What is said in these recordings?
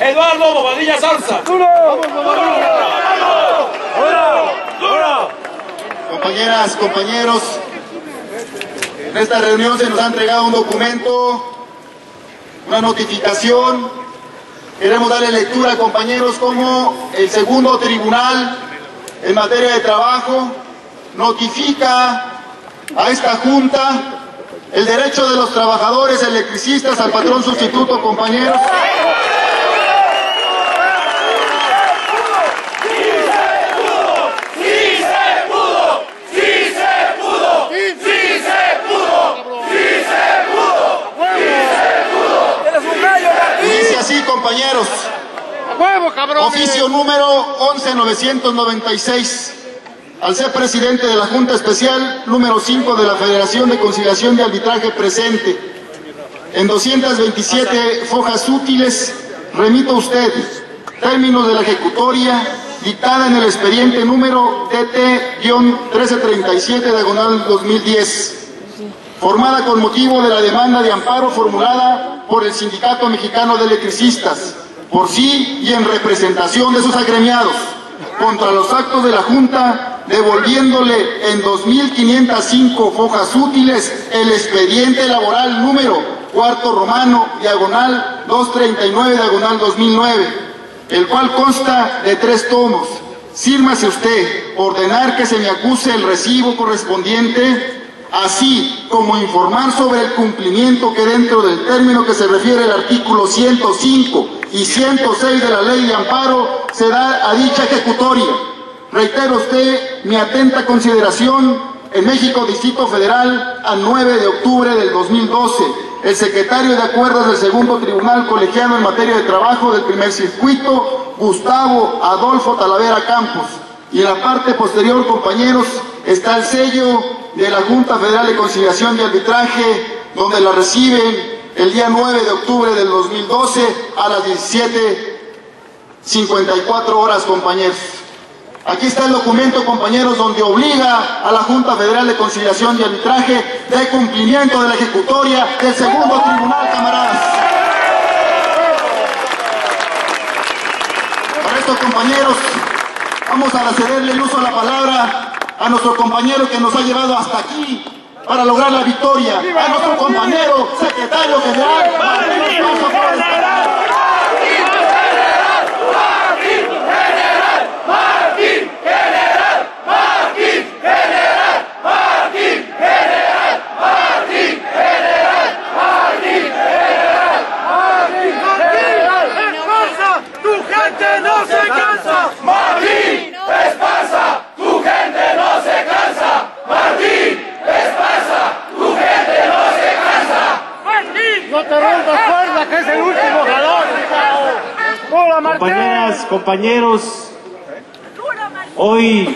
Eduardo Bobadilla Salsa. Compañeras, compañeros, en esta reunión se nos ha entregado un documento, una notificación. Queremos darle lectura, compañeros, como el segundo tribunal en materia de trabajo notifica a esta Junta el derecho de los trabajadores electricistas al patrón sustituto, compañeros. Compañeros. Oficio número 11996. Al ser presidente de la Junta Especial número 5 de la Federación de Conciliación de Arbitraje presente, en 227 fojas útiles, remito a usted términos de la ejecutoria dictada en el expediente número TT-1337 diagonal 2010 formada con motivo de la demanda de amparo formulada por el Sindicato Mexicano de Electricistas, por sí y en representación de sus agremiados, contra los actos de la Junta, devolviéndole en 2.505 fojas útiles el expediente laboral número cuarto romano, diagonal 239, diagonal 2009, el cual consta de tres tomos. Sírmase usted, ordenar que se me acuse el recibo correspondiente así como informar sobre el cumplimiento que dentro del término que se refiere el artículo 105 y 106 de la ley de amparo se da a dicha ejecutoria. Reitero usted mi atenta consideración en México Distrito Federal a 9 de octubre del 2012. El secretario de Acuerdos del Segundo Tribunal Colegiado en materia de trabajo del primer circuito, Gustavo Adolfo Talavera Campos. Y en la parte posterior, compañeros, está el sello de la Junta Federal de Conciliación y Arbitraje, donde la reciben el día 9 de octubre del 2012 a las 17.54 horas, compañeros. Aquí está el documento, compañeros, donde obliga a la Junta Federal de Conciliación y Arbitraje de cumplimiento de la ejecutoria del segundo tribunal, camaradas. Para esto, compañeros, vamos a cederle el uso a la palabra a nuestro compañero que nos ha llevado hasta aquí para lograr la victoria, a nuestro compañero secretario general, compañeros, hoy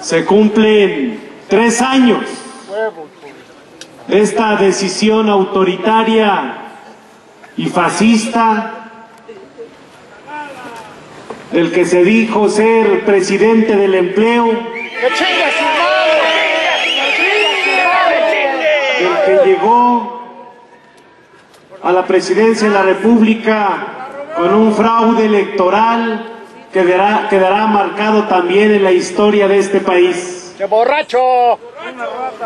se cumplen tres años de esta decisión autoritaria y fascista del que se dijo ser presidente del empleo, del que llegó a la presidencia de la República con un fraude electoral que quedará, quedará marcado también en la historia de este país. ¡Qué borracho!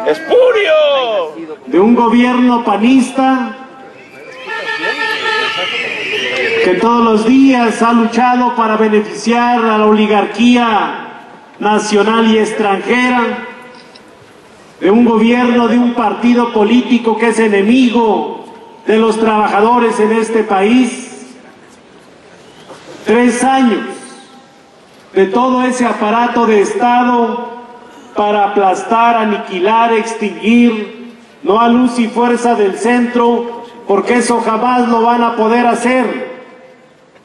¡Espurio! de un gobierno panista que todos los días ha luchado para beneficiar a la oligarquía nacional y extranjera, de un gobierno de un partido político que es enemigo de los trabajadores en este país. Tres años de todo ese aparato de Estado para aplastar, aniquilar, extinguir, no a luz y fuerza del centro, porque eso jamás lo van a poder hacer.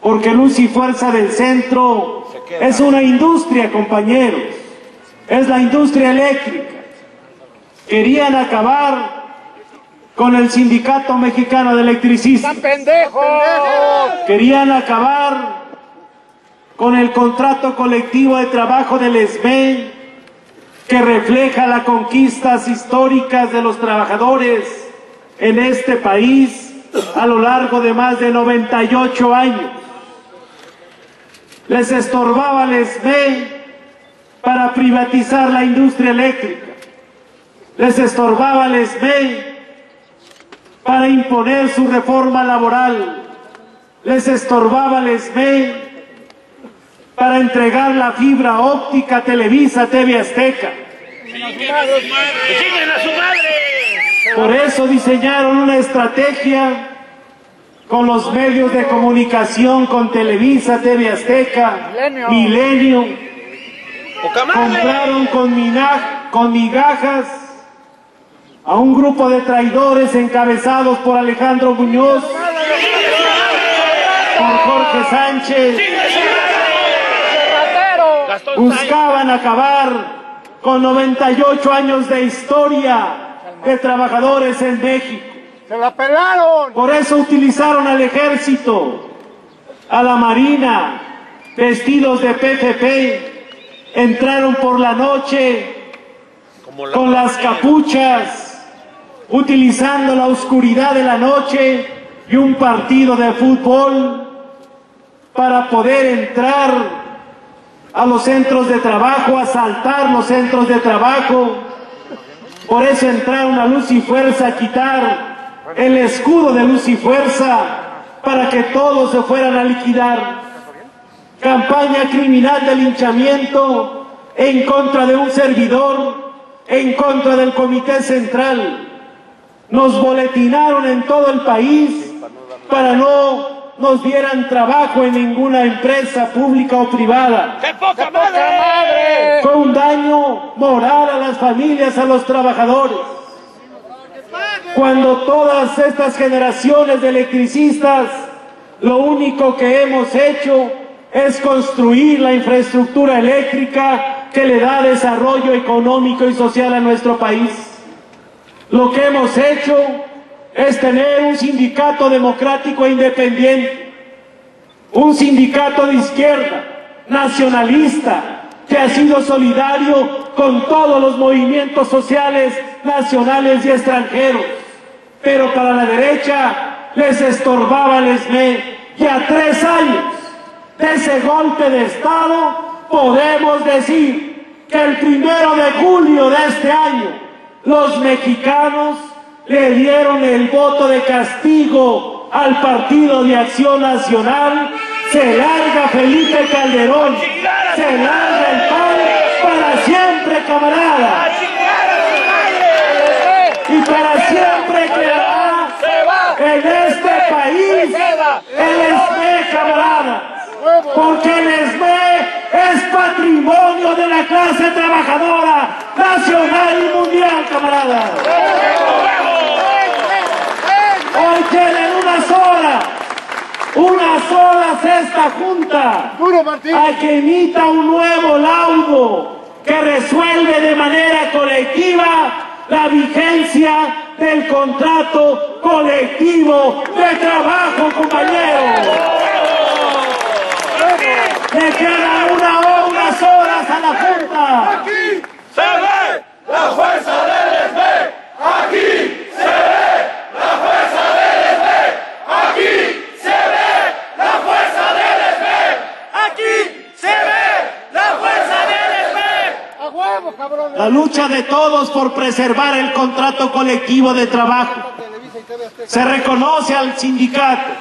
Porque luz y fuerza del centro es una industria, compañeros. Es la industria eléctrica. Querían acabar con el Sindicato Mexicano de Electricistas. ¡Están pendejos! Querían acabar con el contrato colectivo de trabajo del ESME, que refleja las conquistas históricas de los trabajadores en este país a lo largo de más de 98 años. les estorbaba el para privatizar la industria eléctrica, les estorbaba el para imponer su reforma laboral, les estorbaba el para entregar la fibra óptica Televisa TV Azteca. ¡Siguen a su madre! Por eso diseñaron una estrategia con los medios de comunicación, con Televisa, TV Azteca, Milenio. Compraron con migajas a un grupo de traidores encabezados por Alejandro Muñoz, por Jorge Sánchez. Buscaban acabar con 98 años de historia de trabajadores en México. ¡Se la pelaron! Por eso utilizaron al ejército, a la marina, vestidos de PFP, entraron por la noche Como la con las capuchas, utilizando la oscuridad de la noche y un partido de fútbol para poder entrar a los centros de trabajo, asaltar los centros de trabajo. Por eso entraron a Luz y Fuerza a quitar el escudo de Luz y Fuerza para que todos se fueran a liquidar. Campaña criminal de linchamiento en contra de un servidor, en contra del Comité Central. Nos boletinaron en todo el país para no nos dieran trabajo en ninguna empresa pública o privada. ¡Qué poca madre! Fue un daño moral a las familias, a los trabajadores. Cuando todas estas generaciones de electricistas, lo único que hemos hecho es construir la infraestructura eléctrica que le da desarrollo económico y social a nuestro país. Lo que hemos hecho es tener un sindicato democrático e independiente, un sindicato de izquierda, nacionalista, que ha sido solidario con todos los movimientos sociales nacionales y extranjeros. Pero para la derecha les estorbaba el SME y a tres años de ese golpe de Estado podemos decir que el primero de julio de este año los mexicanos le dieron el voto de castigo al Partido de Acción Nacional, se larga Felipe Calderón, se larga el PAN para siempre, camarada, y para siempre quedará en este país el ESME, camarada. Porque el ESME es patrimonio de la clase trabajadora nacional y mundial, camarada. Hoy tienen unas horas, unas horas esta junta ¡Duro, Martín! a que emita un nuevo laudo que resuelve de manera colectiva la vigencia del contrato colectivo de trabajo, compañeros. Le quedan una hora, unas horas a la Junta. ¡Aquí se ve la fuerza del SB! ¡Aquí se ve la fuerza del SB! ¡Aquí se ve la fuerza del SB! ¡Aquí se ve la fuerza del SB! ¡A huevo, cabrón! La lucha de todos por preservar el contrato colectivo de trabajo. Se reconoce al sindicato.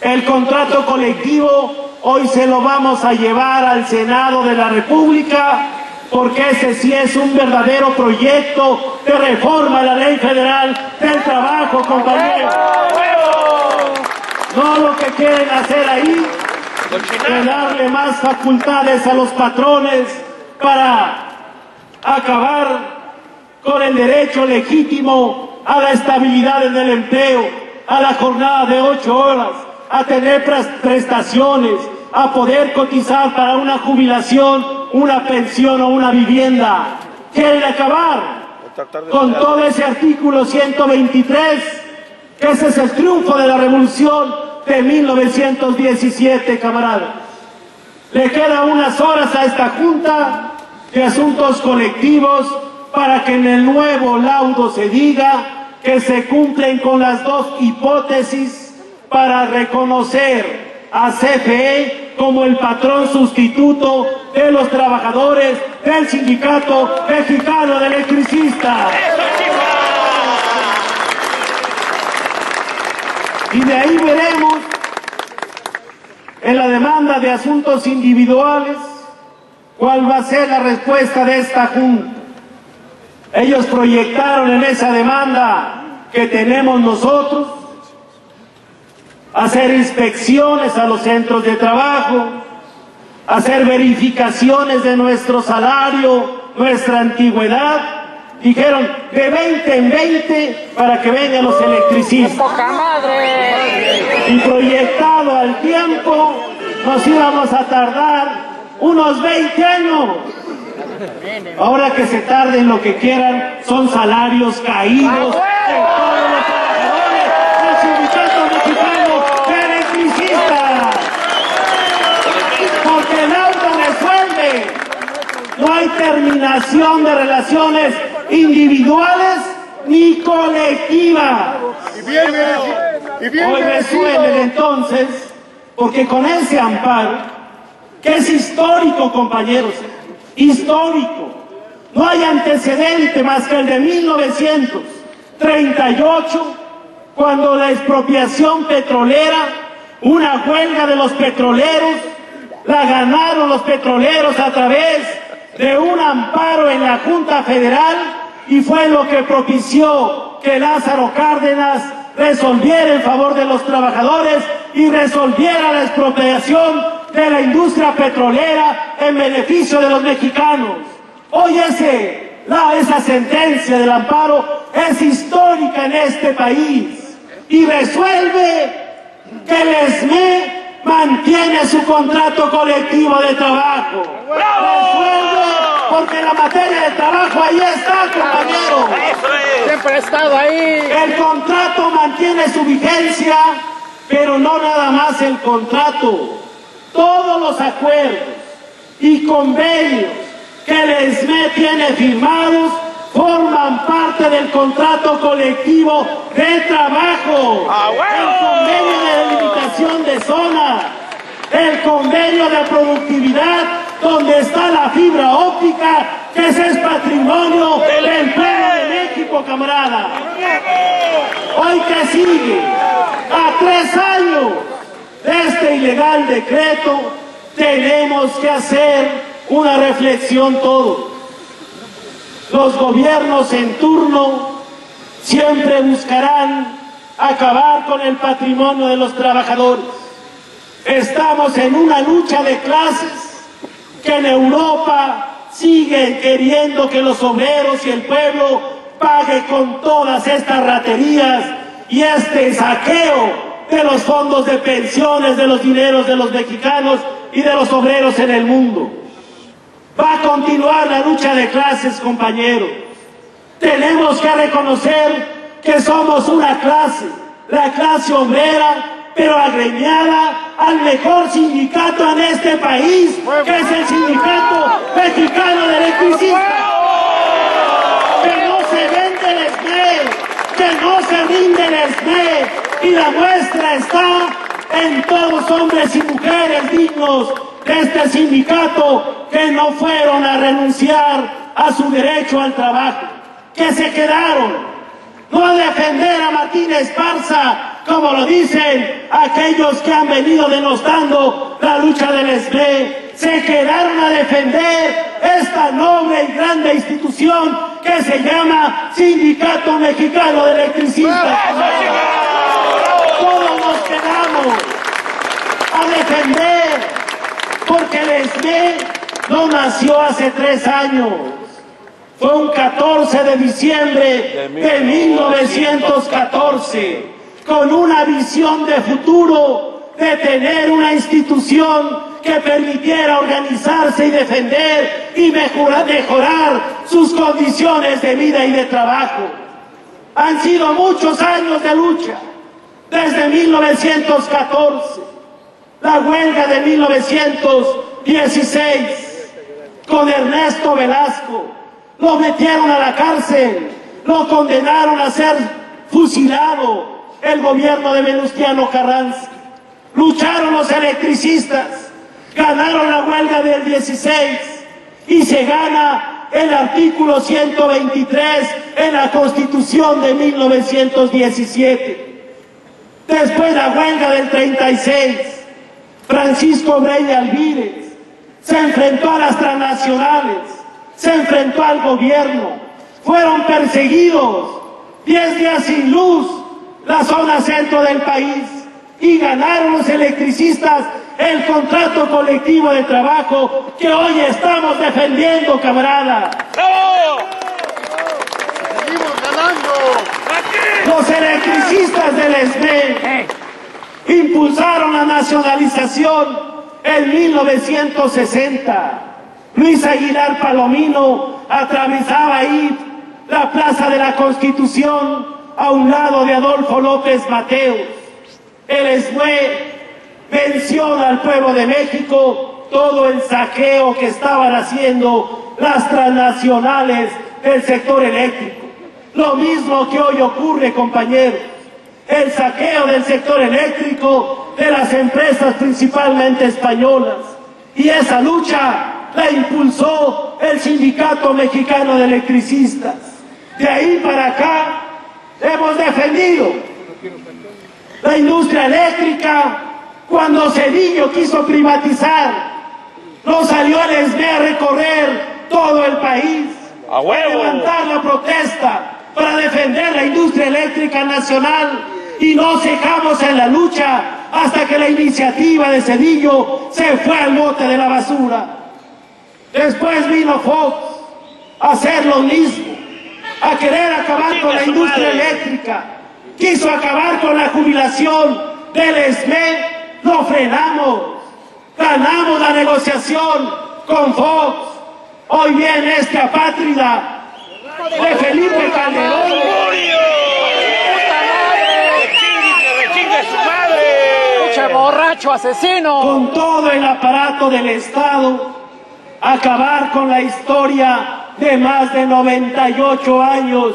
El contrato colectivo hoy se lo vamos a llevar al Senado de la República porque ese sí es un verdadero proyecto de reforma a la ley federal del trabajo, compañeros. No lo que quieren hacer ahí de darle más facultades a los patrones para acabar con el derecho legítimo a la estabilidad en el empleo, a la jornada de ocho horas, a tener pres- prestaciones, a poder cotizar para una jubilación, una pensión o una vivienda. Quieren acabar con todo ese artículo 123, que ese es el triunfo de la revolución de 1917, camaradas. Le quedan unas horas a esta Junta de Asuntos Colectivos para que en el nuevo laudo se diga que se cumplen con las dos hipótesis para reconocer a CFE como el patrón sustituto de los trabajadores del Sindicato Mexicano de Electricistas. Y de ahí veremos en la demanda de asuntos individuales cuál va a ser la respuesta de esta Junta. Ellos proyectaron en esa demanda que tenemos nosotros hacer inspecciones a los centros de trabajo, hacer verificaciones de nuestro salario, nuestra antigüedad. Dijeron de 20 en 20 para que vengan los electricistas. ¡Poca madre! Y proyectado al tiempo, nos íbamos a tardar unos 20 años. Ahora que se tarden lo que quieran, son salarios caídos de todos los trabajadores del Sindicato Mexicano de Electricistas. Porque el auto resuelve. No hay terminación de relaciones individuales ni colectivas. Hoy resuelven entonces, porque con ese amparo, que es histórico, compañeros, histórico, no hay antecedente más que el de 1938, cuando la expropiación petrolera, una huelga de los petroleros, la ganaron los petroleros a través de un amparo en la Junta Federal y fue lo que propició que Lázaro Cárdenas resolviera en favor de los trabajadores y resolviera la expropiación de la industria petrolera en beneficio de los mexicanos. Hoy ese, la, esa sentencia del amparo es histórica en este país y resuelve que el ESME mantiene su contrato colectivo de trabajo. Resuelve porque la materia de trabajo ahí está, compañero. Siempre he estado ahí. El contrato mantiene su vigencia, pero no nada más el contrato. Todos los acuerdos y convenios que el ESME tiene firmados forman parte del contrato colectivo de trabajo. El convenio de delimitación de zona, el convenio de productividad, donde está la fibra óptica, que ese es patrimonio del pueblo de México, camarada. Hoy que sigue, a tres años este ilegal decreto, tenemos que hacer una reflexión todos. Los gobiernos en turno siempre buscarán acabar con el patrimonio de los trabajadores. Estamos en una lucha de clases que en Europa siguen queriendo que los obreros y el pueblo pague con todas estas raterías y este saqueo de los fondos de pensiones, de los dineros de los mexicanos y de los obreros en el mundo. Va a continuar la lucha de clases, compañeros. Tenemos que reconocer que somos una clase, la clase obrera, pero agremiada al mejor sindicato en este país, que es el Sindicato Mexicano de Electricistas. Que no se vende el SME, que no se rinde el SME, y la muestra está en todos hombres y mujeres dignos de este sindicato que no fueron a renunciar a su derecho al trabajo, que se quedaron. No a defender a Martínez Esparza, como lo dicen aquellos que han venido denostando la lucha del SB, se quedaron a defender esta noble y grande institución que se llama Sindicato Mexicano de Electricistas. Todos nos quedamos a defender, porque el SB no nació hace tres años. Fue un 14 de diciembre de 1914, con una visión de futuro, de tener una institución que permitiera organizarse y defender y mejorar sus condiciones de vida y de trabajo. Han sido muchos años de lucha, desde 1914, la huelga de 1916, con Ernesto Velasco, lo metieron a la cárcel, lo condenaron a ser fusilado el gobierno de Venustiano Carranza. Lucharon los electricistas. Ganaron la huelga del 16 y se gana el artículo 123 en la Constitución de 1917. Después la huelga del 36, Francisco Breya Alvírez se enfrentó a las transnacionales, se enfrentó al gobierno, fueron perseguidos, 10 días sin luz, la zona centro del país, y ganaron los electricistas el contrato colectivo de trabajo que hoy estamos defendiendo, camarada. Seguimos Los electricistas del ESME impulsaron la nacionalización en 1960. Luis Aguilar Palomino atravesaba ahí la Plaza de la Constitución a un lado de Adolfo López Mateos. El ESME menciona al pueblo de México todo el saqueo que estaban haciendo las transnacionales del sector eléctrico. Lo mismo que hoy ocurre, compañeros. El saqueo del sector eléctrico de las empresas principalmente españolas. Y esa lucha la impulsó el Sindicato Mexicano de Electricistas. De ahí para acá hemos defendido la industria eléctrica, cuando Cedillo quiso privatizar, no salió el ESME a recorrer todo el país, ¡A huevo! levantar la protesta para defender la industria eléctrica nacional y no cejamos en la lucha hasta que la iniciativa de Cedillo se fue al bote de la basura. Después vino Fox a hacer lo mismo, a querer acabar con la industria eléctrica, quiso acabar con la jubilación del ESME, lo frenamos, ganamos la negociación con Fox, hoy viene este apátrida de Felipe Calderón, ¡Que chingue, que chingue su madre! ¡Pinche borracho asesino! con todo el aparato del Estado, acabar con la historia de más de 98 años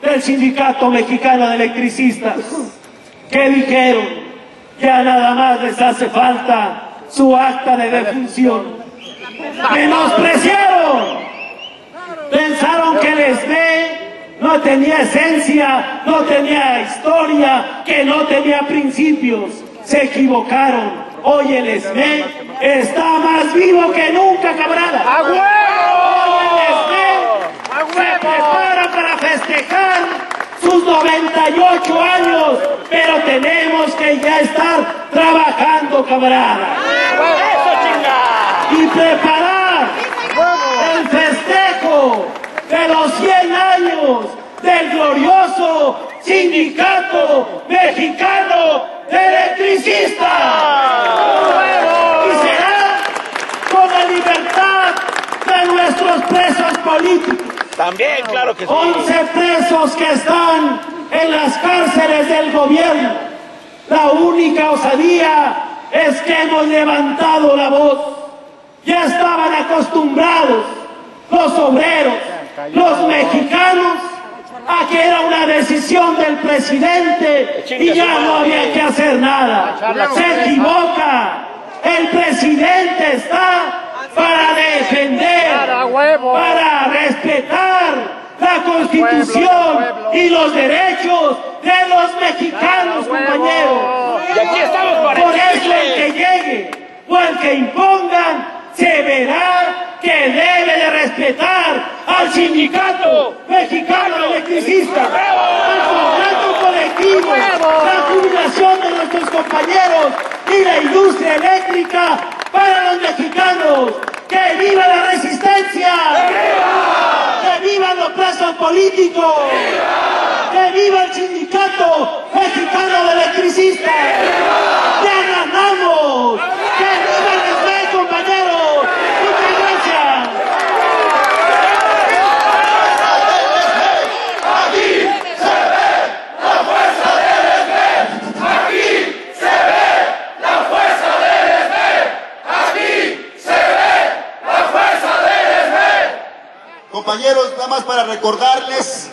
del Sindicato Mexicano de Electricistas. ¿Qué dijeron? Ya nada más les hace falta su acta de defunción. ¡Menospreciaron! Pensaron que el ESME no tenía esencia, no tenía historia, que no tenía principios. Se equivocaron. Hoy el ESME está más vivo que nunca, cabrada. ¡A Hoy el ESME se prepara para festejar sus 98 años, pero tenemos que ya estar trabajando, camarada. ¡Eso chinga! Y preparar el festejo de los 100 años del glorioso Sindicato Mexicano de Electricistas. Y será con la libertad de nuestros presos políticos. También, claro que sí. 11 presos que están en las cárceles del gobierno. La única osadía es que hemos levantado la voz. Ya estaban acostumbrados los obreros, los mexicanos, a que era una decisión del presidente y ya no había que hacer nada. Se equivoca. El presidente está para defender, para respetar la constitución y los derechos de los mexicanos, compañeros. Por eso el que llegue o el que impongan se verá que debe de respetar al sindicato mexicano de electricistas, al contrato colectivo, la jubilación de nuestros compañeros y la industria eléctrica para los mexicanos. ¡Que viva la resistencia! ¡Que vivan los presos políticos! ¡Que viva el sindicato mexicano de electricistas! ¡Ya ganamos! ¡Que viva el SME, compañeros! ¡Muchas gracias! Compañeros, nada más para recordarles